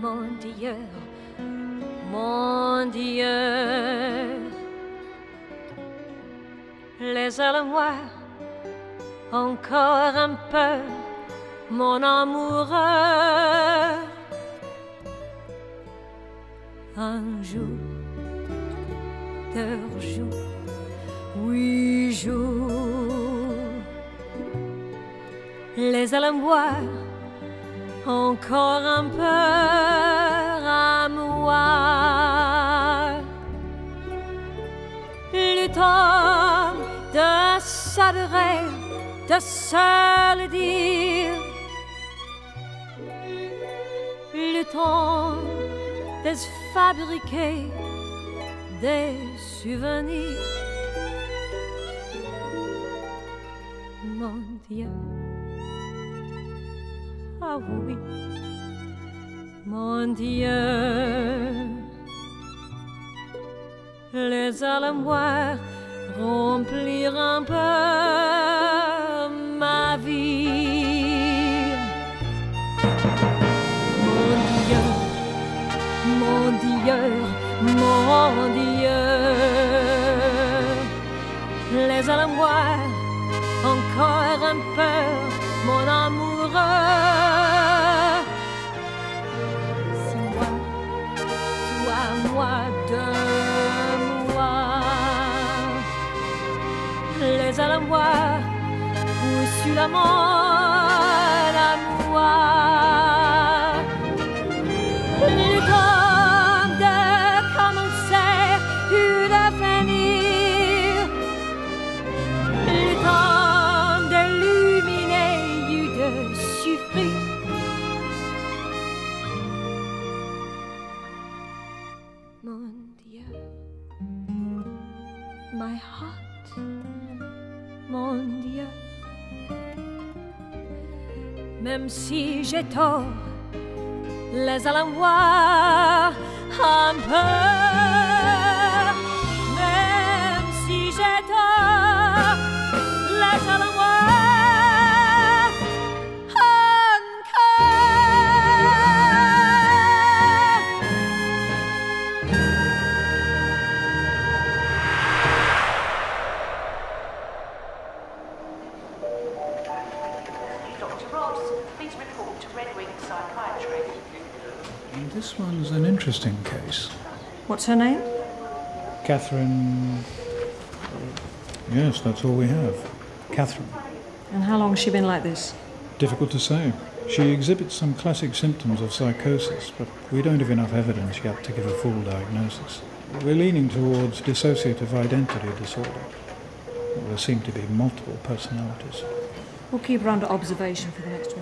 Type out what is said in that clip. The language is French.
mon Dieu, mon Dieu. Les noires, encore un peu, mon amoureux. Un jour, deux jours, huit jours. Les noires, encore un peu à moi. Le temps de s'adorer, de se le dire. Le temps de se fabriquer des souvenirs. Mon Dieu. Oui, mon Dieu. Les alambirs remplir un peu ma vie. Mon Dieu, mon Dieu, mon Dieu. Les alambirs moi, de moi, les alambirs, ou sur la mort my heart, mon Dieu. Même si j'ai tort, les allons voir un peu. Please report to Red Wing Psychiatry. And this one's an interesting case. What's her name? Catherine. Yes, that's all we have. Catherine. And how long has she been like this? Difficult to say. She exhibits some classic symptoms of psychosis, but we don't have enough evidence yet to give a full diagnosis. We're leaning towards dissociative identity disorder. There seem to be multiple personalities. We'll keep her under observation for the next